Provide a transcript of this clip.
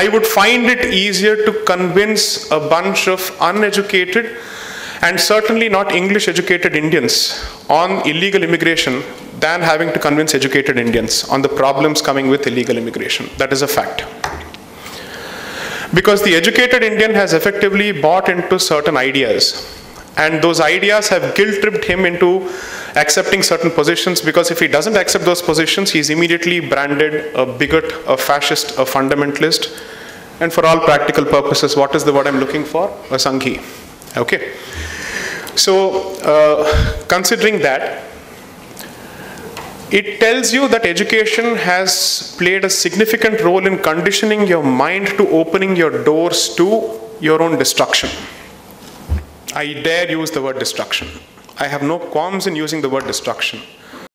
I would find it easier to convince a bunch of uneducated and certainly not English educated Indians on illegal immigration than having to convince educated Indians on the problems coming with illegal immigration. That is a fact. Because the educated Indian has effectively bought into certain ideas, and those ideas have guilt tripped him into accepting certain positions because if he doesn't accept those positions, he's immediately branded a bigot, a fascist, a fundamentalist, and for all practical purposes, what is the word I'm looking for? A Sanghi. Okay. So, uh, considering that, it tells you that education has played a significant role in conditioning your mind to opening your doors to your own destruction. I dare use the word destruction. I have no qualms in using the word destruction.